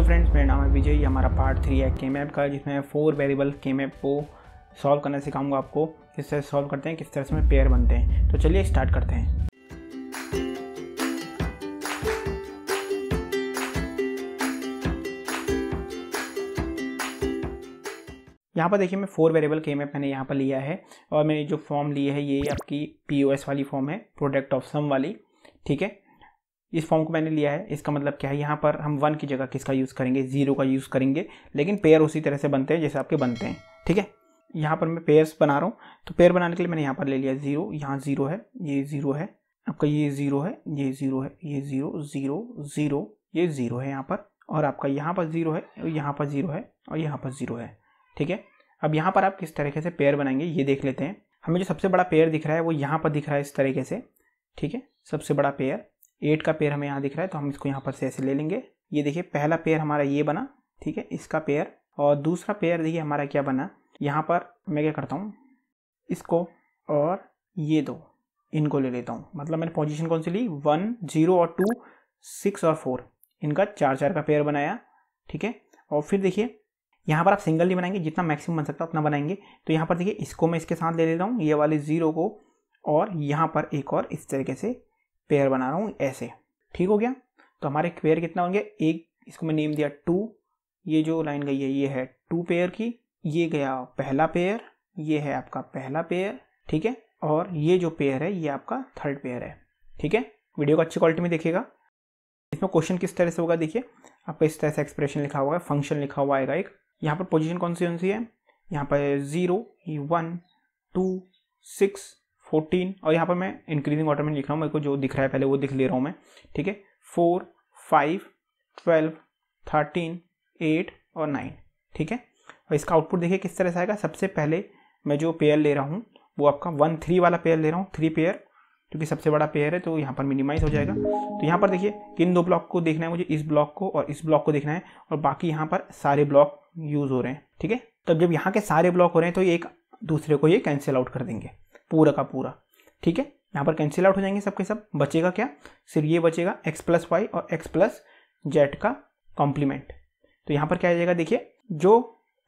Hello friends, मेरा नाम है विजय। ये हमारा पार्ट थ्री है के मैप का, जिसमें फोर वेरिएबल के मैप को सॉल्व करना सिखाऊँगा आपको। किस तरह सॉल्व करते हैं, किस तरह से पेयर बनते हैं। तो चलिए स्टार्ट करते हैं। यहाँ पर देखिए, मैं फोर वेरिएबल के मैप मैंने यहाँ पर लिया है और मैंने जो फॉर्म ली है, ये आपकी पी वाली फॉर्म है प्रोडक्ट ऑफ़ सम वाली, ठीक है? इस फॉर्म को मैंने लिया है। इसका मतलब क्या है? यहाँ पर हम वन की जगह किसका यूज़ करेंगे? ज़ीरो का यूज़ करेंगे। लेकिन पेयर उसी तरह से बनते हैं जैसे आपके बनते हैं। ठीक है? यहाँ पर मैं पेयर्स बना रहा हूँ। तो पेयर बनाने के लिए मैंने यहाँ पर ले लिया ज़ीरो यहाँ ज़ीरो है, ये ज़ीरो है। आपका ये ज़ीरो है, ये ज़ीरो है, ये ज़ीरो ज़ीरो ज़ीरो ये ज़ीरो है यहाँ पर। और आपका यहाँ पर ज़ीरो है यहाँ पर ज़ीरो है, और यहाँ पर ज़ीरो है। ठीक है? अब यहाँ पर आप किस तरीके से पेयर बनाएँगे, ये देख लेते हैं। हमें जो सबसे बड़ा पेयर दिख रहा है, वो यहाँ पर दिख रहा है इस तरीके से। ठीक है? सबसे बड़ा पेयर एट का पेयर हमें यहाँ दिख रहा है तो हम इसको यहाँ पर से ऐसे ले लेंगे। ये देखिए, पहला पेयर हमारा ये बना, ठीक है, इसका पेयर और दूसरा पेयर देखिए, हमारा क्या बना? यहाँ पर मैं क्या करता हूँ, इसको और ये दो, इनको ले लेता हूँ। मतलब मैंने पोजीशन कौन सी ली? वन, ज़ीरो और टू सिक्स और फोर इनका चार चार का पेयर बनाया, ठीक है। और फिर देखिए, यहाँ पर आप सिंगल नहीं बनाएँगे, जितना मैक्सिमम बन सकता है उतना बनाएँगे। तो यहाँ पर देखिए, इसको मैं इसके साथ ले लेता हूँ, ये वाले ज़ीरो को, और यहाँ पर एक और इस तरीके से पेयर बना रहा हूँ, ऐसे। ठीक हो गया? तो हमारे पेयर कितना होंगे? एक, इसको मैं नेम दिया टू ये जो लाइन गई है, ये है टू पेयर की। ये गया पहला पेयर ये है आपका पहला पेयर ठीक है? और ये जो पेयर है, ये आपका थर्ड पेयर है। ठीक है? वीडियो को अच्छी क्वालिटी में देखिएगा। इसमें क्वेश्चन किस तरह से होगा, देखिए। आपका इस तरह से एक्सप्रेशन लिखा हुआ है फ़ंक्शन लिखा हुआ आएगा एक। यहाँ पर पोजीशन कौन सी कौन सी है? यहाँ पर zero one two six fourteen, और यहाँ पर मैं इंक्रीजिंग ऑर्डर में लिख रहा हूँ, मेरे को जो दिख रहा है पहले वो दिख ले रहा हूँ मैं, ठीक है? Four, five, twelve, thirteen, eight और नाइन, ठीक है? और इसका आउटपुट देखिए किस तरह से आएगा। सबसे पहले मैं जो पेयर ले रहा हूँ, वो आपका वन थ्री वाला पेयर ले रहा हूँ थ्री पेयर क्योंकि सबसे बड़ा पेयर है तो यहाँ पर मिनिमाइज हो जाएगा। तो यहाँ पर देखिए, किन दो ब्लॉक को देखना है मुझे? इस ब्लॉक को और इस ब्लॉक को देखना है, और बाकी यहाँ पर सारे ब्लॉक यूज़ हो रहे हैं, ठीक है? तब जब यहाँ के सारे ब्लॉक हो रहे हैं तो एक दूसरे को ये कैंसिल आउट कर देंगे। पूरा का पूरा। ठीक है? यहाँ पर कैंसिल आउट हो जाएँगे सबके सब। बचेगा क्या? सिर्फ़ ये बचेगा एक्स प्लस वाई और एक्स प्लस जेड का कॉम्प्लीमेंट तो यहाँ पर क्या आ जाएगा देखिए, जो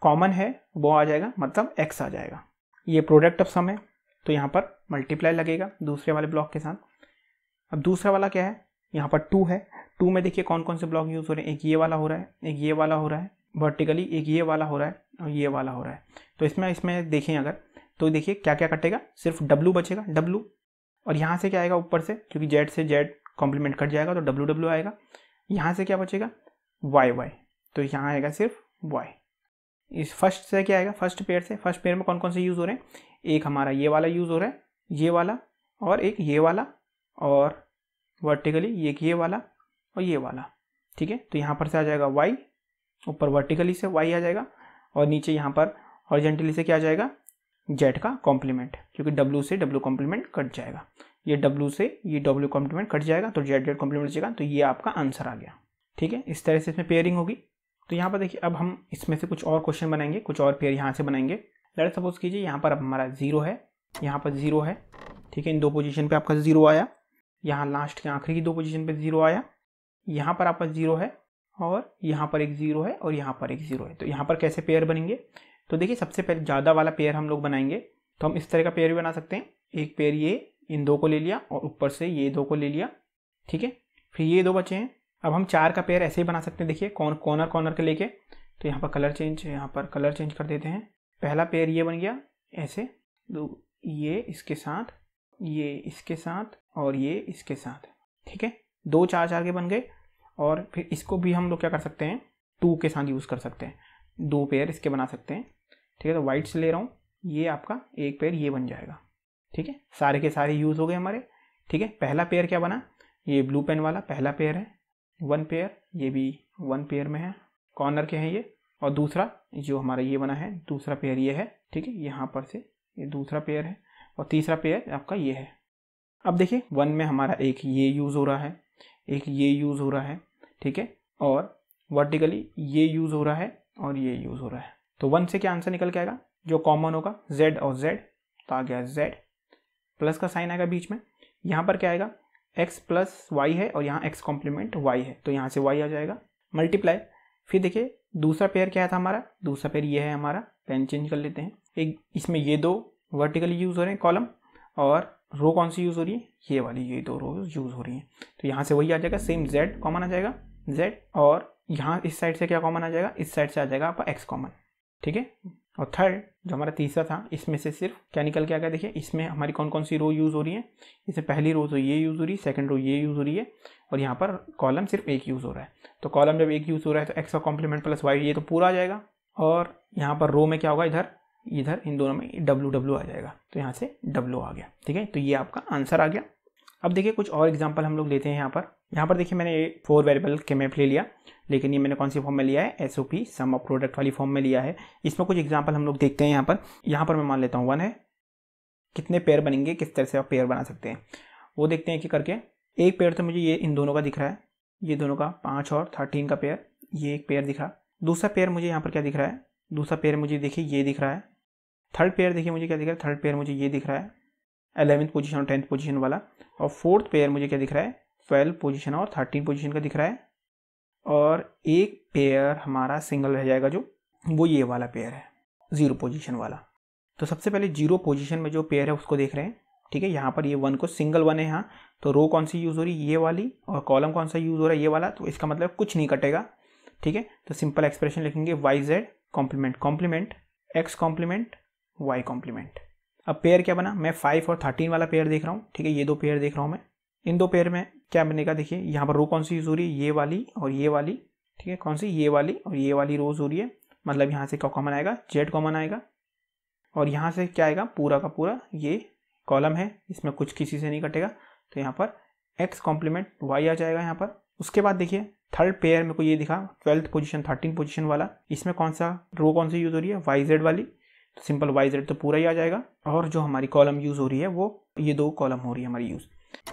कॉमन है, वो आ जाएगा मतलब एक्स आ जाएगा। ये प्रोडक्ट ऑफ़ सम है तो यहाँ पर मल्टीप्लाई लगेगा दूसरे वाले ब्लॉक के साथ। अब दूसरा वाला क्या है? यहाँ पर टू है। टू में देखिए कौन कौन से ब्लॉक यूज़ हो रहे हैं? एक ये वाला हो रहा है, एक ये वाला हो रहा है। वर्टिकली एक ये वाला हो रहा है और ये वाला हो रहा है। तो इसमें इसमें देखें अगर तो देखिए क्या क्या कटेगा? सिर्फ़ डब्लू बचेगा डब्लू और यहाँ से क्या आएगा ऊपर से? क्योंकि जेड से जेड कॉम्प्लीमेंट कट जाएगा तो डब्लू डब्लू आएगा। यहाँ से क्या बचेगा? वाई वाई तो यहाँ आएगा सिर्फ़ वाई इस फ़र्स्ट से क्या आएगा? फ़र्स्ट पेयर से। फ़र्स्ट पेयर में कौन कौन से यूज़ हो रहे हैं? एक हमारा ये वाला यूज़ हो रहा है, ये वाला, और एक ये वाला, और वर्टिकली एक ये वाला, और ये वाला। ठीक है? तो यहाँ पर से आ जाएगा वाई ऊपर वर्टिकली से वाई आ जाएगा, और नीचे यहाँ पर हॉरिजेंटली से क्या आ जाएगा? जेड का कॉम्प्लीमेंट क्योंकि डब्ल्यू से डब्ल्यू कॉम्प्लीमेंट कट जाएगा। ये डब्ल्यू से ये डब्ल्यू कॉम्प्लीमेंट कट जाएगा तो जेड जेड कॉम्प्लीमेंट जाएगा तो ये आपका आंसर आ गया। ठीक है? इस तरह से इसमें पेयरिंग होगी। तो यहाँ पर देखिए, अब हम इसमें से कुछ और क्वेश्चन बनाएँगे, कुछ और पेयर यहाँ से बनाएँगे। लेट सपोज़ कीजिए, यहाँ पर अब हमारा ज़ीरो है, यहाँ पर ज़ीरो है। ठीक है? इन दो पोजीशन पे आपका ज़ीरो आया। यहाँ लास्ट के आखिरी की दो पोजीशन पे ज़ीरो आया। यहाँ पर आपका ज़ीरो है, और यहाँ पर एक ज़ीरो है, और यहाँ पर एक ज़ीरो है। तो यहाँ पर कैसे पेयर बनेंगे? तो देखिए, सबसे पहले ज़्यादा वाला पेयर हम लोग बनाएँगे। तो हम इस तरह का पेयर भी बना सकते हैं। एक पेयर ये, इन दो को ले लिया और ऊपर से ये दो को ले लिया। ठीक है? फिर ये दो बचे हैं। अब हम चार का पेयर ऐसे ही बना सकते हैं। देखिए कौन कॉर्नर कॉर्नर के लेके। तो यहाँ पर कलर चेंज यहाँ पर कलर चेंज कर देते हैं। पहला पेयर ये बन गया, ऐसे। दो, ये इसके साथ, ये इसके साथ और ये इसके साथ। ठीक है? दो चार चार के बन गए। और फिर इसको भी हम लोग क्या कर सकते हैं? टू के साथ यूज़ कर सकते हैं। दो पेयर इसके बना सकते हैं। ठीक है तो वाइट से ले रहा हूँ। ये आपका एक पेयर ये बन जाएगा। ठीक है, सारे के सारे यूज़ हो गए हमारे। ठीक है, पहला पेयर क्या बना? ये ब्लू पेन वाला पहला पेयर है। वन पेयर ये भी वन पेयर में है। कॉर्नर के हैं ये। और दूसरा, जो हमारा ये बना है, दूसरा पेयर ये है। ठीक है, यहाँ पर से ये दूसरा पेयर है। और तीसरा पेयर आपका ये है। अब देखिए वन में हमारा एक ये यूज़ हो रहा है, एक ये यूज़ हो रहा है। ठीक है, और वर्टिकली ये यूज़ हो रहा है और ये यूज़ हो रहा है। तो वन से क्या आंसर निकल के आएगा? जो कॉमन होगा जेड और जेड तो आ गया जेड प्लस का साइन आएगा बीच में। यहाँ पर क्या आएगा? एक्स प्लस वाई है और यहाँ एक्स कॉम्प्लीमेंट वाई है तो यहाँ से वाई आ जाएगा। मल्टीप्लाई फिर देखिए, दूसरा पेयर क्या था हमारा? दूसरा पेयर ये है हमारा। पेन चेंज कर लेते हैं। एक, इसमें ये दो वर्टिकली यूज़ हो रहे हैं कॉलम और रो कौन सी यूज़ हो रही है? ये वाली, ये दो रो यूज़ हो रही हैं। तो यहाँ से वही आ जाएगा सेम जेड कॉमन आ जाएगा। जेड और यहाँ इस साइड से क्या कॉमन आ जाएगा? इस साइड से आ जाएगा आपका एक्स कॉमन ठीक है? और थर्ड जो हमारा तीसरा था, इसमें से सिर्फ़ क्या निकल के आ गया? देखिए, इसमें हमारी कौन कौन सी रो यूज़ हो रही है? इसमें पहली रो तो ये यूज़ हो रही है सेकंड रो ये यूज़ हो रही है, और यहाँ पर कॉलम सिर्फ़ एक यूज़ हो रहा है। तो कॉलम जब एक यूज़ हो रहा है तो एक्स का कॉम्प्लीमेंट प्लस वाई ये तो पूरा आ जाएगा, और यहाँ पर रो में क्या होगा? इधर इधर, इन दोनों में डब्लू डब्लू आ जाएगा। तो यहाँ से डब्लू आ गया, ठीक है? तो ये आपका आंसर आ गया। अब देखिए, कुछ और एग्ज़ाम्पल हम लोग लेते हैं यहाँ पर। यहाँ पर देखिए, मैंने फोर वेरिएबल के मैप ले लिया। लेकिन ये मैंने कौन सी फॉर्म में लिया है? S O P sum of product वाली फॉर्म में लिया है। इसमें कुछ एग्ज़ाम्पल हम लोग देखते हैं यहाँ पर। यहाँ पर मैं मान लेता हूँ वन है। कितने पेयर बनेंगे, किस तरह से आप पेयर बना सकते हैं? वो देखते हैं कि करके। एक पेयर तो मुझे ये, इन दोनों का दिख रहा है। ये दोनों का, पाँच और थर्टीन का पेयर ये एक पेयर दिख रहा। दूसरा पेयर मुझे यहाँ पर क्या दिख रहा है? दूसरा पेयर मुझे, देखिए, ये दिख रहा है। थर्ड पेयर देखिए, मुझे क्या दिख रहा है? थर्ड पेयर मुझे ये दिख रहा है। एलेवेंथ पोजीशन और टेंथ पोजीशन वाला। और फोर्थ पेयर मुझे क्या दिख रहा है? ट्वेल्व पोजीशन और थर्टीन पोजीशन का दिख रहा है। और एक पेयर हमारा सिंगल रह जाएगा जो, वो ये वाला पेयर है ज़ीरो पोजीशन वाला। तो सबसे पहले ज़ीरो पोजीशन में जो पेयर है उसको देख रहे हैं, ठीक है? यहाँ पर ये वन को सिंगल वन है यहाँ। तो रो कौन सी यूज़ हो रही? है ये वाली और कॉलम कौन सा यूज़ हो रहा है? ये वाला। तो इसका मतलब कुछ नहीं कटेगा, ठीक है? तो सिंपल एक्सप्रेशन लिखेंगे Y Z complement complement X complement Y complement अब पेयर क्या बना? मैं फाइव और थर्टीन वाला पेयर देख रहा हूँ, ठीक है? ये दो पेयर देख रहा हूँ मैं। इन दो पेयर में क्या बनेगा? देखिए, यहाँ पर रो कौन सी यूज़ हो रही है? ये वाली और ये वाली, ठीक है? कौन सी? ये वाली और ये वाली रोज हो रही है। मतलब यहाँ से क्या कॉमन आएगा? जेड कॉमन आएगा। और यहाँ से क्या आएगा? पूरा का पूरा ये कॉलम है। इसमें कुछ किसी से नहीं कटेगा। तो यहाँ पर एक्स कॉम्प्लीमेंट वाई आ जाएगा यहाँ पर। उसके बाद देखिए थर्ड पेयर में को ये दिखा। ट्वेल्थ पोजीशन थर्टीन पोजीशन वाला। इसमें कौन सा रो कौन सी यूज़ हो रही है? वाई जेड वाली। तो सिंपल वाई जेड तो पूरा ही आ जाएगा। और जो हमारी कॉलम यूज़ हो रही है, वो ये दो कॉलम हो रही है हमारी यूज़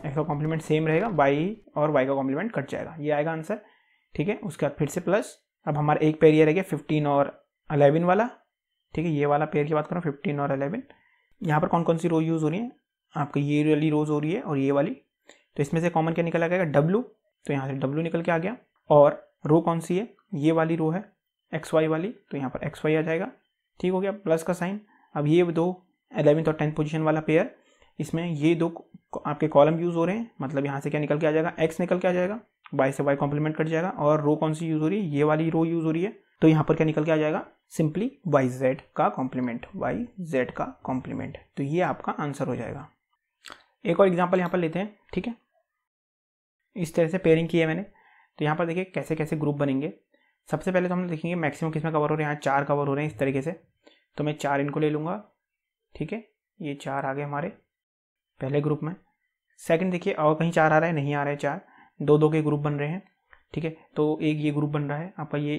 एक्स का कॉम्प्लीमेंट सेम रहेगा वाई और वाई का कॉम्प्लीमेंट कट जाएगा। ये आएगा आंसर ठीक है? उसके बाद फिर से प्लस अब हमारा एक पेयर ये रह गया फिफ्टीन और अलेवन वाला, ठीक है? ये वाला पेयर की बात करो फिफ्टीन और अलेवन यहाँ पर कौन कौन सी रो यूज़ हो रही है? आपकी ये वाली रोज़ हो रही है और ये वाली। तो इसमें से कॉमन क्या निकल आ गया? डब्लू तो यहाँ से डब्लू निकल के आ गया। और रो कौन सी है? ये वाली रो है एक्स वाई वाली। तो यहाँ पर एक्स वाई आ जाएगा। ठीक हो गया प्लस का साइन अब ये दो एलेवेंथ और टेंथ पोजीशन वाला पेयर इसमें ये दो आपके कॉलम यूज़ हो रहे हैं। मतलब यहाँ से क्या निकल के आ जाएगा? एक्स निकल के आ जाएगा। वाई से वाई कॉम्प्लीमेंट कट जाएगा। और रो कौन सी यूज़ हो रही है? ये वाली रो यूज़ हो रही है। तो यहाँ पर क्या निकल के आ जाएगा? सिंपली वाई जेड का कॉम्प्लीमेंट वाई जेड का कॉम्प्लीमेंट तो ये आपका आंसर हो जाएगा। एक और एग्ज़ाम्पल यहाँ पर लेते हैं। ठीक है? इस तरह से पेयरिंग की है मैंने। तो यहाँ पर देखिए कैसे कैसे ग्रुप बनेंगे। सबसे पहले तो हम देखेंगे मैक्सिमम किसमें कवर हो रहे हैं। यहाँ चार कवर हो रहे हैं इस तरीके से। तो मैं चार इनको ले लूँगा। ठीक है? ये चार आ गए हमारे। पहले ग्रुप में। सेकंड देखिए, और कहीं चार आ रहा है, नहीं आ रहा है चार। दो दो के ग्रुप बन रहे हैं, ठीक है? तो एक ये ग्रुप बन रहा है आपका ये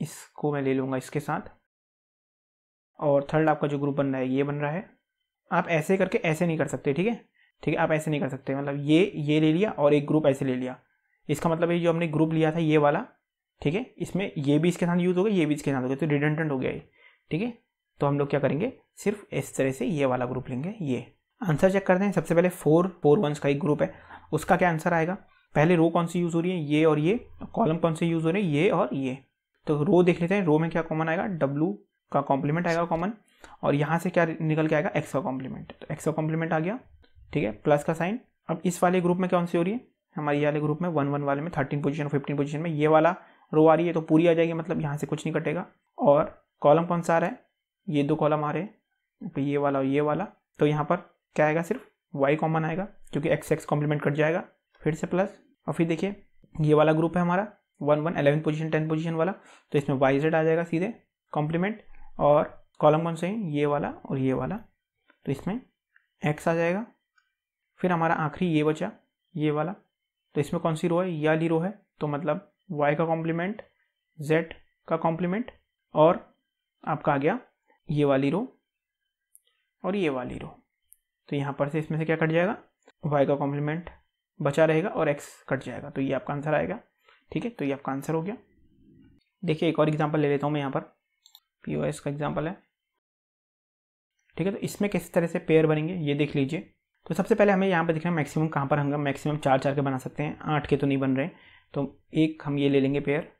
इसको मैं ले लूँगा इसके साथ। और थर्ड आपका जो ग्रुप बन रहा है, ये बन रहा है। आप ऐसे करके ऐसे नहीं कर सकते, ठीक है? ठीक है, आप ऐसे नहीं कर सकते मतलब ये ये ले लिया और एक ग्रुप ऐसे ले लिया। इसका मतलब ये जो हमने ग्रुप लिया था, ये वाला, ठीक है? इसमें ये भी इसके साथ यूज़ हो गया, ये भी इसके साथ हो गया तो रिडेंटेंट हो गया ये, ठीक है? तो हम लोग क्या करेंगे? सिर्फ़ इस तरह से ये वाला ग्रुप लेंगे, ये। आंसर चेक करते हैं। सबसे पहले फोर फोर वंस का एक ग्रुप है। उसका क्या आंसर आएगा? पहले रो कौन सी यूज़ हो रही है? ये और ये। कॉलम कौन से यूज़ हो रहे हैं? ये और ये। तो रो देख लेते हैं। रो में क्या कॉमन आएगा? डब्लू का कॉम्प्लीमेंट आएगा कॉमन और यहाँ से क्या निकल के आएगा? एक्स का कॉम्प्लीमेंट तो एक्स का कॉम्प्लीमेंट आ गया। ठीक है? प्लस का साइन अब इस वाले ग्रुप में कौन सी हो रही है? हमारे वाले ग्रुप में वन वन वाले में थर्टीन पोजीशन फिफ्टीन पोजीशन में ये वाला रो आ रही है। तो पूरी आ जाएगी। मतलब यहाँ से कुछ नहीं कटेगा। और कॉलम कौन सा आ रहा है? ये दो कॉलम आ रहे हैं। तो ये वाला और ये वाला। तो यहाँ पर क्या आएगा सिर्फ़? वाई कॉमन आएगा, क्योंकि एक्स एक्स कॉम्प्लीमेंट कट जाएगा, फिर से प्लस और फिर देखिए, ये वाला ग्रुप है हमारा one one eleven position ten position वाला तो इसमें वाई जेड आ जाएगा सीधे कॉम्प्लीमेंट और कॉलम कौन से हैं ये वाला और ये वाला तो इसमें एक्स आ जाएगा, फिर हमारा आखिरी ये बचा, ये वाला तो इसमें कौन सी रो है? ये वाली रो है तो मतलब वाई का कॉम्प्लीमेंट जेड का कॉम्प्लीमेंट और आपका आ गया ये वाली रो और ये वाली रो तो यहाँ पर से इसमें से क्या कट जाएगा? वाई का कॉम्प्लीमेंट बचा रहेगा और एक्स कट जाएगा। तो ये आपका आंसर आएगा। ठीक है? तो ये आपका आंसर हो गया। देखिए, एक और एग्ज़ाम्पल ले लेता हूँ मैं यहाँ पर। पी ओ एस का एग्ज़ाम्पल है। ठीक है? तो इसमें किस तरह से पेयर बनेंगे, ये देख लीजिए। तो सबसे पहले हमें यहाँ पर देखना मैक्सिमम कहाँ पर हम मैक्सिमम चार चार के बना सकते हैं। आठ के तो नहीं बन रहे। तो एक हम ये ले लेंगे pair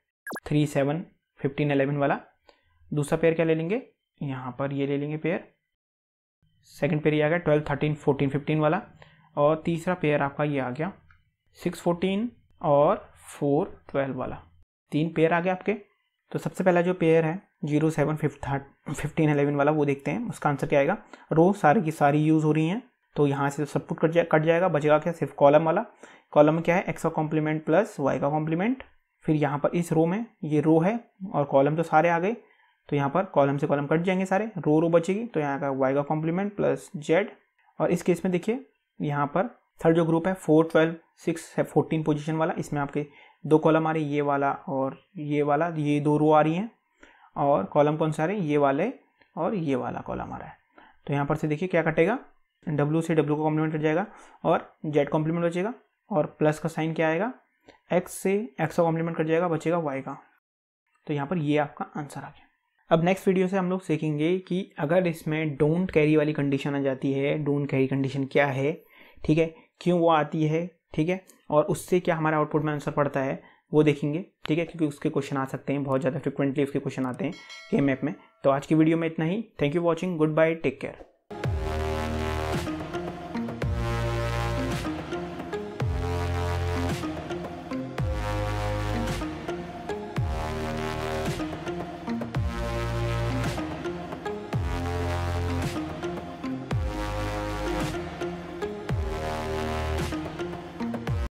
three seven fifteen eleven वाला। दूसरा पेयर क्या ले लेंगे? यहाँ पर ये ले लेंगे पेयर सेकंड पेयर ये आ गया ट्वेल्व थर्टीन फोर्टीन फिफ्टीन वाला। और तीसरा पेयर आपका ये आ गया सिक्स फोर्टीन और फोर ट्वेल्व वाला। तीन पेयर आ गए आपके। तो सबसे पहला जो पेयर है ज़ीरो सेवन फिफ्टीन एलेवन वाला, वो देखते हैं, उसका आंसर क्या आएगा? रो सारी की सारी यूज़ हो रही हैं तो यहाँ से सब कुछ कट जाए कट जाएगा, बचेगा क्या? सिर्फ़ कॉलम वाला। कॉलम में क्या है? एक्स का कॉम्प्लीमेंट प्लस वाई का कॉम्प्लीमेंट फिर यहाँ पर इस रो में ये रो है, और कॉलम तो सारे आ गए। तो यहाँ पर कॉलम से कॉलम कट जाएँगे सारे रो रो बचेगी। तो यहाँ का वाई का कॉम्प्लीमेंट प्लस जेड और इस केस में देखिए, यहाँ पर थर्ड जो ग्रुप है फोर ट्वेल्व सिक्स है फोर्टीन पोजिशन वाला, इसमें आपके दो कॉलम आ रही ये वाला और ये वाला, ये दो रो आ रही हैं। और कॉलम कौन से आ रहे हैं? ये वाले और ये वाला कॉलम आ रहा है। तो यहाँ पर से देखिए क्या कटेगा। डब्ल्यू से डब्ल्यू का कॉम्प्लीमेंट कट जाएगा और जेड कॉम्प्लीमेंट बचेगा और प्लस का साइन क्या आएगा? एक्स से एक्स का कॉम्प्लीमेंट कट जाएगा, बचेगा वाई का। तो यहाँ पर ये आपका आंसर आ गया। अब नेक्स्ट वीडियो से हम लोग सीखेंगे कि अगर इसमें डोंट कैरी वाली कंडीशन आ जाती है डोंट कैरी कंडीशन क्या है, ठीक है? क्यों वो आती है, ठीक है? और उससे क्या हमारा आउटपुट में आंसर पड़ता है, वो देखेंगे, ठीक है? क्योंकि उसके क्वेश्चन आ सकते हैं, बहुत ज़्यादा फ्रिक्वेंटली उसके क्वेश्चन आते हैं के ऐप में। तो आज की वीडियो में इतना ही। Thank you watching goodbye take care